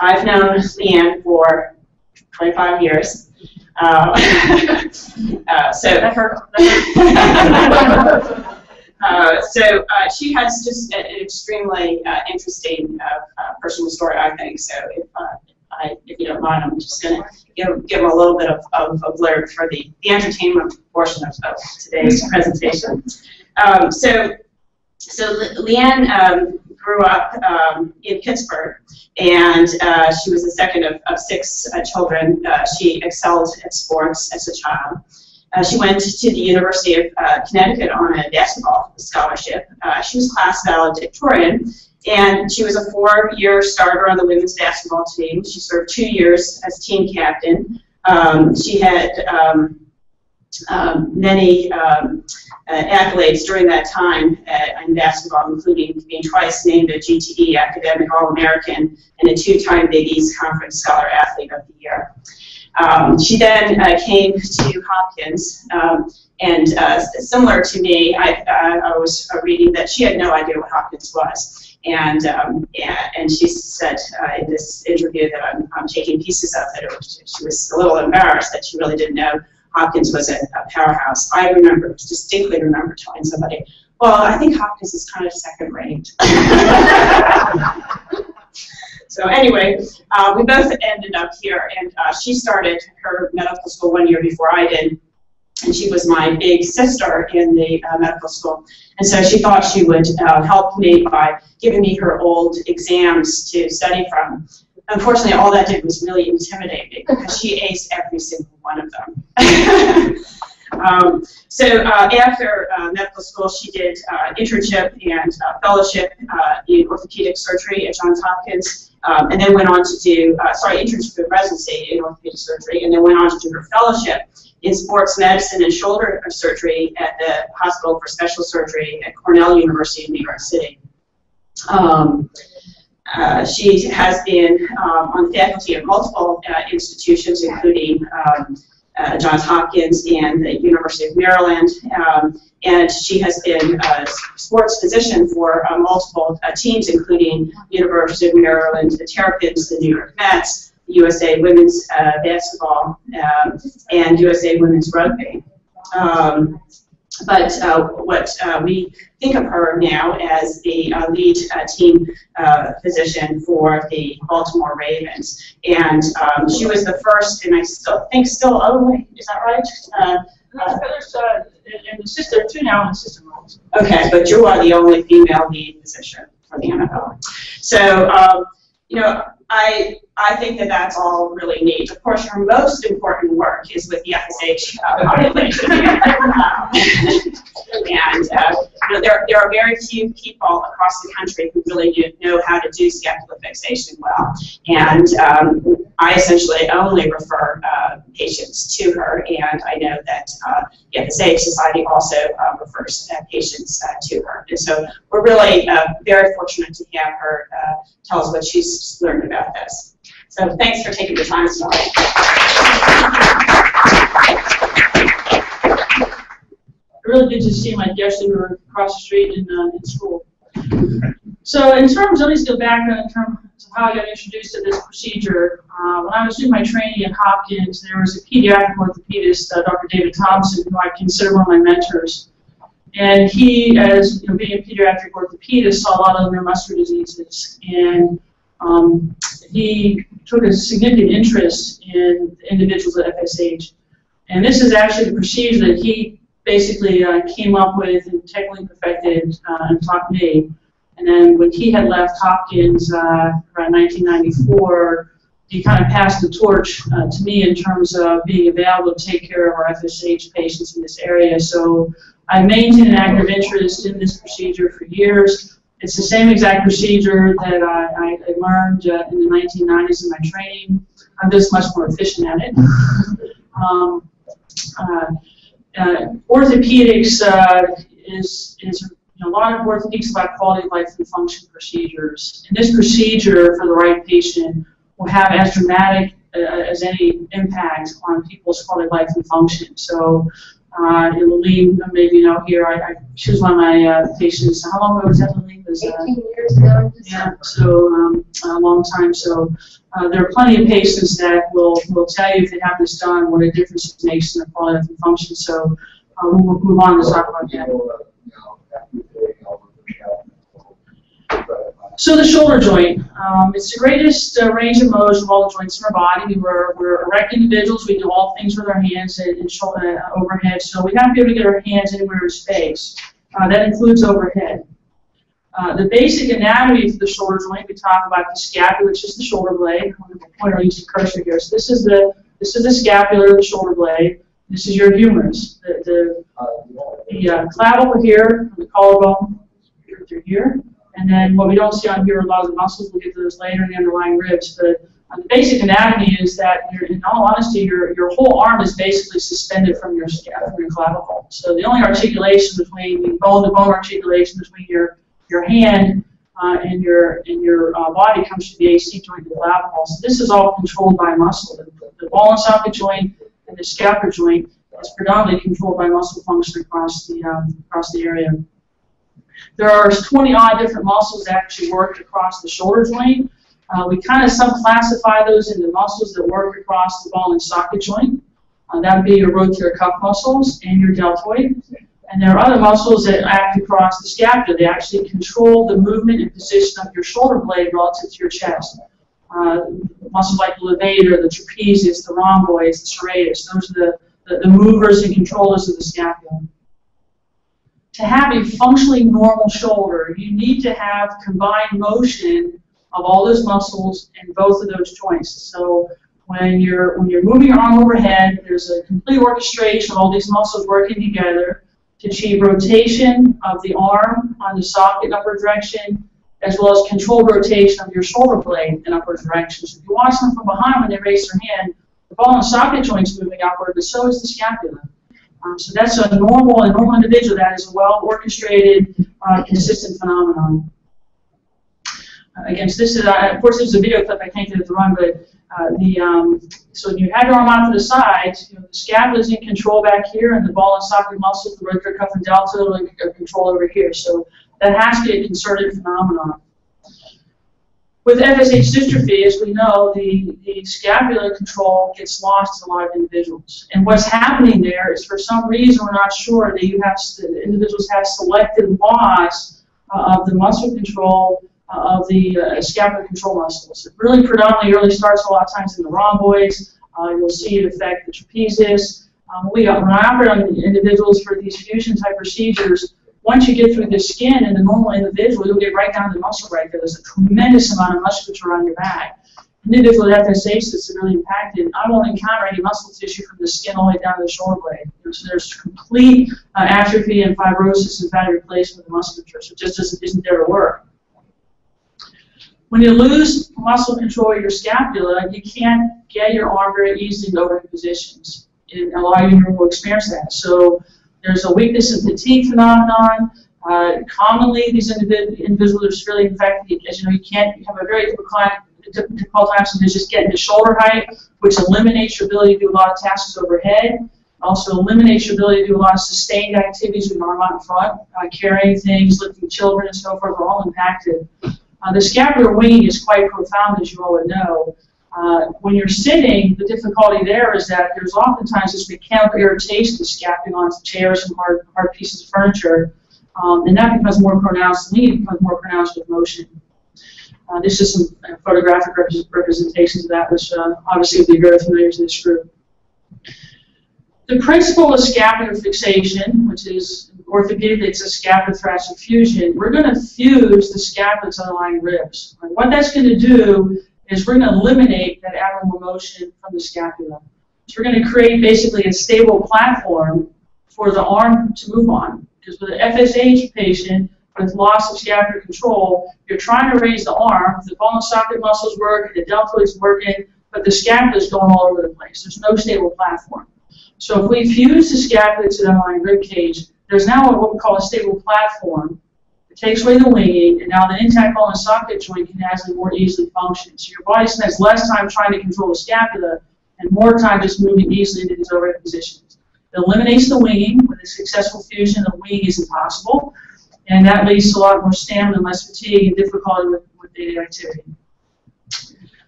I've known Leigh Ann for 25 years. Uh, uh, so, uh, so uh, she has just an extremely uh, interesting uh, personal story, I think. So, if, I, if you don't mind, I'm just going to give, give a little bit of, of, of lyric for the, the entertainment portion of, of today's presentation. Um, so, so Le Leigh Ann um, grew up um, in Pittsburgh, and uh, she was the second of, of six uh, children. Uh, she excelled at sports as a child. Uh, she went to the University of uh, Connecticut on a basketball scholarship. She was class valedictorian, and she was a four-year starter on the women's basketball team. She served two years as team captain. Um, she had um, um, many um, uh, accolades during that time uh, in basketball, including being twice named a GTE Academic All-American and a two-time Big East Conference Scholar Athlete of the Year. Um, she then uh, came to Hopkins, um, and uh, similar to me, I, uh, I was reading that she had no idea what Hopkins was. And, um, yeah, and she said uh, in this interview that I'm, I'm taking pieces of that was, she was a little embarrassed that she really didn't know Hopkins was a, a powerhouse. I remember, distinctly remember telling somebody, well, I think Hopkins is kind of second rate. so anyway, uh, we both ended up here, and uh, she started her medical school one year before I did, and she was my big sister in the uh, medical school. And so she thought she would uh, help me by giving me her old exams to study from. Unfortunately, all that did was really intimidate me because she aced every single one of them. um, so uh, after uh, medical school, she did uh, internship and uh, fellowship uh, in orthopedic surgery at Johns Hopkins, um, and then went on to do, uh, sorry, internship and residency in orthopedic surgery, and then went on to do her fellowship in sports medicine and shoulder surgery at the Hospital for Special Surgery at Cornell University in New York City. Um, uh, she has been um, on faculty at multiple uh, institutions, including um, uh, Johns Hopkins and the University of Maryland. Um, and she has been a sports physician for uh, multiple uh, teams, including University of Maryland, the Terrapins, the New York Mets, USA Women's Basketball, um, and USA Women's Rugby. But uh, what uh, we think of her now as the uh, lead uh, team uh, physician for the Baltimore Ravens. And um, she was the first, and I still think still only, is that right? Uh, there's, and the sister, two now in assistant roles. Okay, but you are the only female lead physician for the NFL. So, um, you know, I I think that that's all really neat. Of course, her most important work is with the FSH uh, population. um, and uh, you know, there, there are very few people across the country who really know how to do scapular fixation well. And um, I essentially only refer uh, patients to her, and I know that uh, the FSH Society also uh, refers uh, patients to her. And so we're really very fortunate to have her tell us what she's learned about this. So thanks for taking the time morning. Really good to see my guests who are across the street in, uh, in school. So in terms, let me just go back in terms of how I got introduced to this procedure. Uh, when I was doing my training at Hopkins, there was a pediatric orthopedist, uh, Dr. David Thompson, who I consider one of my mentors. And he, as you know, being a pediatric orthopedist, saw a lot of neuromuscular diseases. And um, he took a significant interest in individuals with FSH. And this is actually the procedure that he basically uh, came up with and technically perfected uh, and taught me. And then when he had left Hopkins uh, around 1994, he kind of passed the torch uh, to me in terms of being available to take care of our FSH patients in this area. So I maintained an active interest in this procedure for years. It's the same exact procedure that I, I learned uh, in the 1990s in my training. I'm just much more efficient at it. um, uh, uh, orthopedics uh, is, is a lot of orthopedics about quality of life and function procedures. And this procedure for the right patient will have as dramatic uh, as any impact on people's quality of life and function. So Uh, and Lillian, maybe you know here, I, I she was one of my uh, patients. How long ago was that, Lillian? Was, uh, 18 years ago. yeah, so um, a long time. So uh, there are plenty of patients that will will tell you if they have this done what a difference it makes in their quality of life function. So uh, we'll move on to talk about that. So the shoulder joint, um, it's the greatest uh, range of motion of all the joints in our body. We're, we're erect individuals. We do all things with our hands and, and shoulder, uh, overhead. So we have to be able to get our hands anywhere in space. Uh, that includes overhead. Uh, the basic anatomy of the shoulder joint, we talk about the scapula, which is the shoulder blade. I'm going to point or use the cursor here. So this is the this is the scapula, the shoulder blade. This is your humerus. The, the, the uh, clavicle here, the collarbone here through here. And then what we don't see on here are a lot of the muscles. We'll get to those later in the underlying ribs. But uh, the basic anatomy is that, in all honesty, your, your whole arm is basically suspended from your from your clavicle. So the only articulation between the bone-to-bone articulation between your your hand uh, and your and your uh, body comes to the AC joint and the clavicle. So this is all controlled by muscle. The, the ball and socket joint and the scapular joint is predominantly controlled by muscle function across the um, across the area. There are 20 odd different muscles that actually work across the shoulder joint. Uh, we kind of subclassify those into muscles that work across the ball and socket joint. Uh, that would be your rotator cuff muscles and your deltoid. And there are other muscles that act across the scapula. They actually control the movement and position of your shoulder blade relative to your chest. Uh, muscles like the levator, the trapezius, the rhomboids, the serratus, those are the, the, the movers and controllers of the scapula. To have a functionally normal shoulder, you need to have combined motion of all those muscles in both of those joints. So when you're when you're moving your arm overhead, there's a complete orchestration of all these muscles working together to achieve rotation of the arm on the socket in upward direction, as well as controlled rotation of your shoulder blade in upward direction. So if you watch them from behind when they raise their hand, the ball and socket joint's moving upward, but so is the scapula. Um, so that's a normal, a normal individual. That is a well orchestrated, uh, consistent phenomenon. Uh, again, so this is, uh, of course, this is a video clip. I can't get it to run, but uh, the um, so you have your arm out to the sides, you know, the scapula is in control back here, and the ball and socket muscles, the rotator cuff and deltoid, are in control over here. So that has to be a concerted phenomenon. With FSH dystrophy, as we know, the, the scapular control gets lost in a lot of individuals. And what's happening there is for some reason we're not sure that you have individuals have selective loss uh, of the muscle control uh, of the uh, scapular control muscles. It really predominantly early starts a lot of times in the rhomboids. Uh, you'll see it affect the trapezius. Um, we, when I operate on individuals for these fusion type procedures, once you get through the skin in the normal individual, you'll get right down to the muscle right there. There's a tremendous amount of musculature on your back. Individual with FSH that's severely impacted, I won't encounter any muscle tissue from the skin all the way down to the shoulder blade. So there's complete uh, atrophy and fibrosis and fatty replacement of the musculature. So it just doesn't, isn't there to work. When you lose muscle control of your scapula, you can't get your arm very easily in overhead positions. And a lot of you will experience that. So there's a weakness and fatigue phenomenon. Uh, commonly, these individuals are severely infected. As you know, you can't you have a very difficult difficult time sometimes just getting to shoulder height, which eliminates your ability to do a lot of tasks overhead. Also eliminates your ability to do a lot of sustained activities with arm out in front, uh, carrying things, lifting children, and so forth are all impacted. Uh, the scapular winging is quite profound, as you all would know. Uh, when you're sitting, the difficulty there is that there's oftentimes this mechanical irritation of scapular onto chairs and hard, hard pieces of furniture, um, and that becomes more pronounced. The need becomes more pronounced with motion. Uh, this is some uh, photographic rep representations of that, which uh, obviously would be very familiar to this group. The principle of scapular fixation, which is orthopedically it's a scapulothoracic fusion, we're going to fuse the scapula's underlying ribs. And what that's going to do is we're going to eliminate that abnormal motion from the scapula. So we're going to create basically a stable platform for the arm to move on. Because with an FSH patient with loss of scapular control, you're trying to raise the arm, the and socket muscles work, the deltoid's working, but the scapula is going all over the place. There's no stable platform. So if we fuse the scapula to the underlying rib cage, there's now what we call a stable platform. It takes away the winging, and now the intact ball and socket joint can actually more easily function. So your body spends less time trying to control the scapula and more time just moving easily into these overhead positions. It eliminates the winging. With a successful fusion, the winging is impossible, and that leads to a lot more stamina, less fatigue, and difficulty with, with daily activity.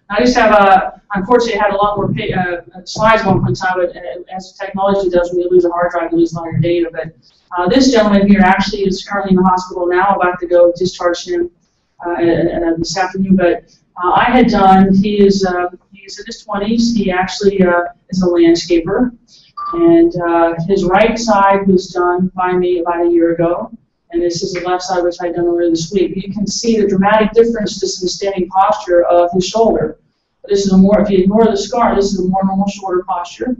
I just have a, unfortunately, had a lot more pa- uh, slides one point time, but uh, as technology does, when you lose a hard drive, you lose a lot of your data. But uh, this gentleman here actually is currently in the hospital now, about to go discharge him uh, uh, this afternoon. But uh, I had done, he is, uh, he's in his 20s, he actually uh, is a landscaper. And uh, his right side was done by me about a year ago. And this is the left side, which I'd done earlier this week. You can see the dramatic difference just in the standing posture of his shoulder. This is a more, if you ignore the scar, this is a more normal shoulder posture.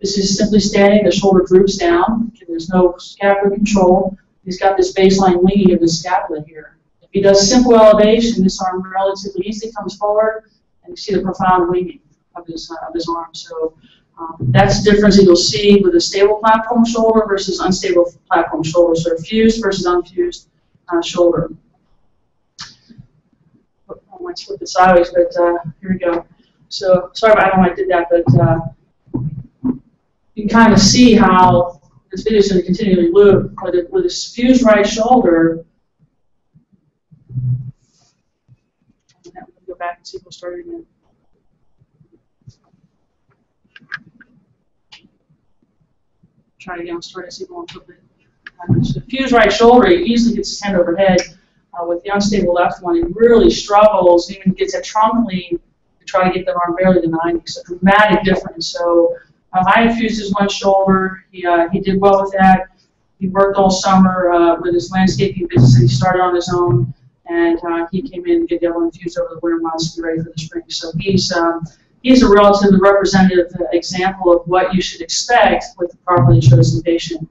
This is simply standing, the shoulder droops down. There's no scapular control. He's got this baseline winging of the scapula here. If he does simple elevation, this arm relatively easily comes forward, and you see the profound winging of his, uh, of his arm. So that's the difference that you'll see with a stable platform shoulder versus unstable platform shoulder. So fused versus unfused uh, shoulder. I might flip it sideways, but uh, here we go. So sorry about how I did that, but uh, you can kind of see how this video is going to continually loop with, it, with this fused right shoulder. Go back and see if we'll start again. Try to get him started, see if we flip it. So the right shoulder, he easily gets his hand overhead. Uh, with the unstable left one, he really struggles, even gets a trunk lean to try to get the arm barely to 90. So dramatic difference. So uh, I had fused his one shoulder. He, uh, he did well with that. He worked all summer uh, with his landscaping business that he started on his own, and uh, he came in to get the other one fused over the winter months to be ready for the spring. So he's um, he's a relatively representative example of what you should expect with a properly chosen patient.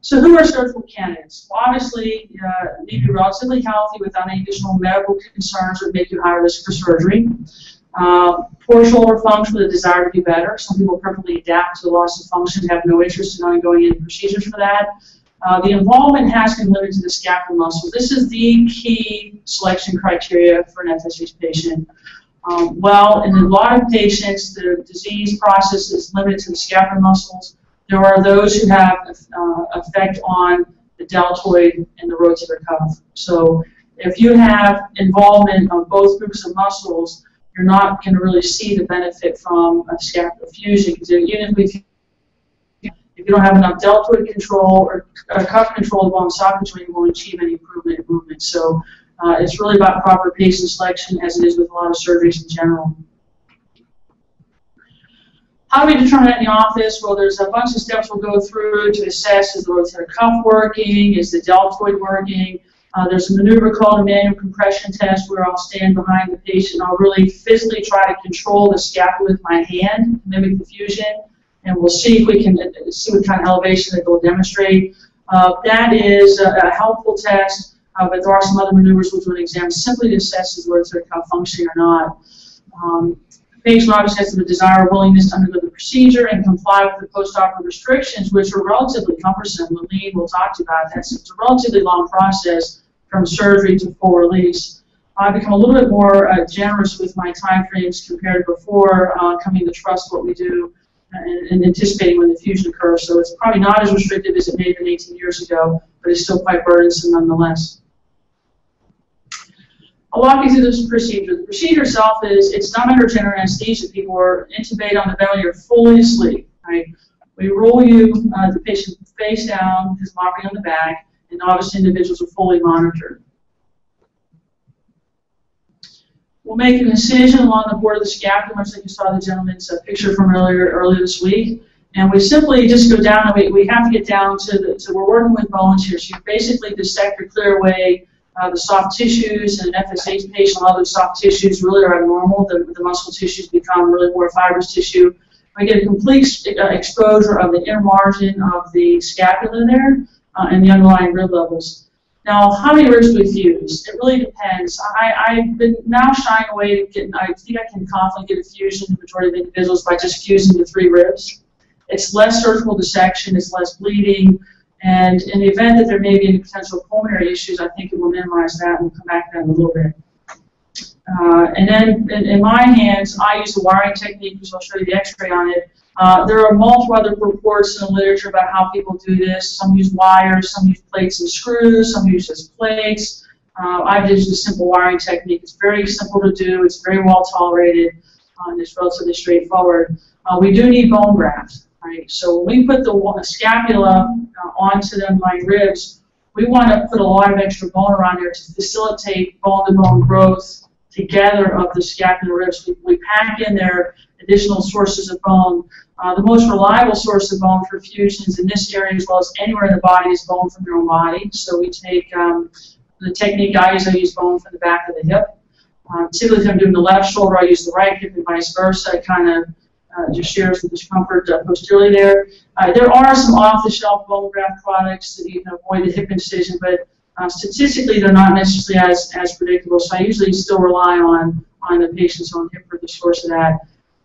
So who are surgical candidates? Well, obviously, uh, need to be relatively healthy without any additional medical concerns that make you high risk for surgery. Uh, poor shoulder function with a desire to be better. Some people perfectly adapt to loss of function, have no interest in undergoing any procedures for that. Uh, the involvement has been limited to the scapular muscle. This is the key selection criteria for an FSH patient. Um, well, in a lot of patients, the disease process is limited to the scapular muscles. There are those who have uh, effect on the deltoid and the rotator cuff. So if you have involvement of both groups of muscles, you're not going to really see the benefit from a scapular fusion even if, if you don't have enough deltoid control or, or cuff control along socket joint, you won't achieve any improvement in movement. So uh, it's really about proper patient selection as it is with a lot of surgeries in general. How do we determine that in the office? Well, there's a bunch of steps we'll go through to assess is the rotator cuff working, is the deltoid working. Uh, there's a maneuver called a manual compression test where I'll stand behind the patient. I'll really physically try to control the scapula with my hand, mimic the fusion, and we'll see if we can see what kind of elevation they'll demonstrate. Uh, that is a, a helpful test. Uh, but there are some other maneuvers we'll do an exam simply to assess his rotator cuff functioning or not. Um, patient obviously has the desire or willingness to undergo the procedure and comply with the post-operative restrictions, which are relatively cumbersome. Will talk about that. It's a relatively long process from surgery to full release. I've become a little bit more uh, generous with my time frames compared to before, uh, coming to trust what we do and, and, anticipating when the fusion occurs. So it's probably not as restrictive as it may have been 18 years ago, but it's still quite burdensome nonetheless. I'll walk you through this procedure. The procedure itself is, it's done under general anesthesia. People are intubated on the belly, you're fully asleep, right? We roll you, uh, the patient face down, his operating on the back, and obviously individuals are fully monitored. We'll make an incision along the border of the scapula, much like you saw the gentleman's uh, picture from earlier earlier this week. And we simply just go down, and we, we have to get down to the, so we're working with bones here. So you basically dissect or clear away uh, the soft tissues and an FSH patient, a lot of the soft tissues really are abnormal. The, the muscle tissues become really more fibrous tissue. We get a complete uh, exposure of the inner margin of the scapula there uh, and the underlying rib levels. Now, how many ribs do we fuse? It really depends. I, I've been now shying away to getting, I think I can confidently get a fusion in the majority of individuals by just fusing the three ribs. It's less surgical dissection, it's less bleeding, and in the event that there may be any potential pulmonary issues, I think it will minimize that. We'll come back to that in a little bit. Uh, and then in, in, my hands, I use a wiring technique, which I'll show you the x-ray on it. Uh, there are multiple other reports in the literature about how people do this. Some use wires, some use plates and screws, some use just plates. Uh, I've used a simple wiring technique. It's very simple to do. It's very well tolerated. Uh, and it's relatively straightforward. Uh, we do need bone graft, right? So when we put the, scapula uh, onto them, my ribs, we want to put a lot of extra bone around there to facilitate bone-to-bone growth together of the scapular ribs. We, we pack in there additional sources of bone. Uh, the most reliable source of bone for fusions in this area as well as anywhere in the body is bone from your own body. So we take um, the technique I use, I use bone from the back of the hip. Um, typically, if I'm doing the left shoulder, I use the right hip and vice versa. It kind of uh, just shares the discomfort uh, posteriorly there. Uh, there are some off-the-shelf bone graft products that you can avoid the hip incision, but uh, statistically, they're not necessarily as, as predictable. So I usually still rely on, on the patient's own hip for the source of that.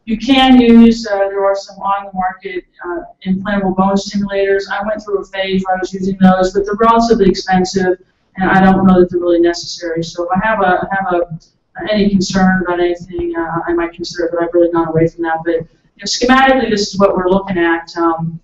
You can use, uh, there are some on the market uh, implantable bone stimulators. I went through a phase where I was using those, but they're relatively expensive, and I don't know that they're really necessary. So if I have a have a any concern about anything, uh, I might consider it, but I've really gone away from that. But know, schematically, this is what we're looking at. Um,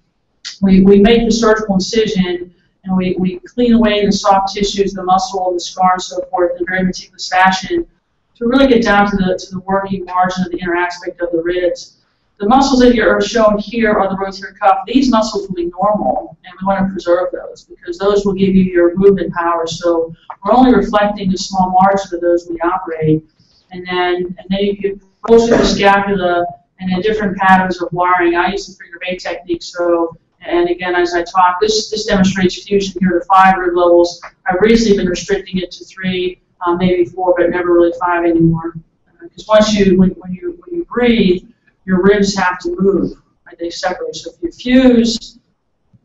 we, we make the surgical incision, and we, we clean away the soft tissues, the muscle, the scar, and so forth in a very meticulous fashion to really get down to the, to the working margin of the inner aspect of the ribs. The muscles that are shown here are the rotator cuff. These muscles will be normal, and we want to preserve those because those will give you your movement power. So we're only reflecting the small margin of those we operate. And then, and then you can close to the scapula and then different patterns of wiring. I use the of eight technique. So, and again, as I talk, this, this demonstrates fusion here to five rib levels. I've recently been restricting it to three, uh, maybe four, but never really five anymore. Because once you, when, when you, when you breathe, your ribs have to move. Right? They separate. So if you fuse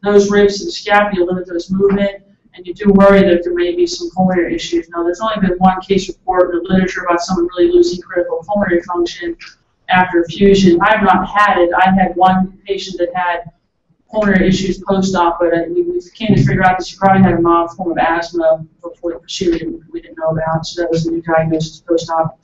those ribs to the scapula, limit those movement, and you do worry that there may be some pulmonary issues. Now, there's only been one case report in the literature about someone really losing critical pulmonary function after fusion. I've not had it. I had one patient that had pulmonary issues post-op, but uh, we, we came to figure out that she probably had a mild form of asthma before didn't, we didn't know about, so that was a new diagnosis post-op.